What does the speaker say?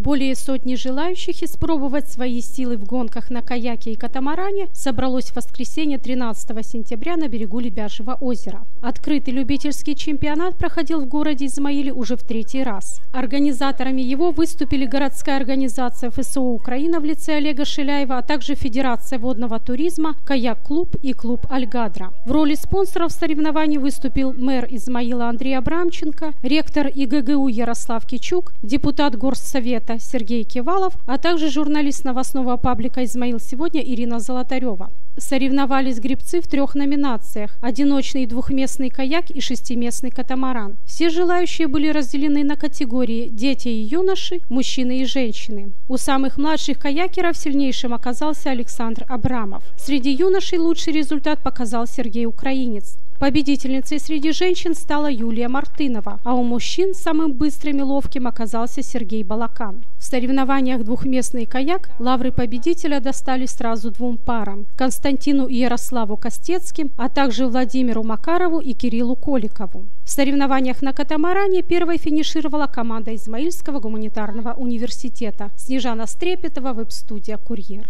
Более сотни желающих испробовать свои силы в гонках на каяке и катамаране собралось в воскресенье 13 сентября на берегу Лебяжьего озера. Открытый любительский чемпионат проходил в городе Измаиле уже в третий раз. Организаторами его выступили городская организация ФСО «Украина» в лице Олега Шиляева, а также Федерация водного туризма, каяк-клуб и клуб «Альгадра». В роли спонсоров соревнований выступил мэр Измаила Андрей Абрамченко, ректор ИГГУ Ярослав Кичук, депутат Горсовета сайта Сергей Кивалов, а также журналист новостного паблика «Измаил сегодня» Ирина Золотарева. Соревновались гребцы в трех номинациях – одиночный двухместный каяк и шестиместный катамаран. Все желающие были разделены на категории «дети и юноши», «мужчины и женщины». У самых младших каякеров сильнейшим оказался Александр Абрамов. Среди юношей лучший результат показал Сергей Украинец. Победительницей среди женщин стала Юлия Мартынова, а у мужчин самым быстрым и ловким оказался Сергей Балакан. В соревнованиях двухместный каяк лавры победителя достались сразу двум парам – Константину и Ярославу Костецким, а также Владимиру Макарову и Кириллу Коликову. В соревнованиях на катамаране первой финишировала команда Измаильского гуманитарного университета Снежана Стрепетова, веб-студия «Курьер».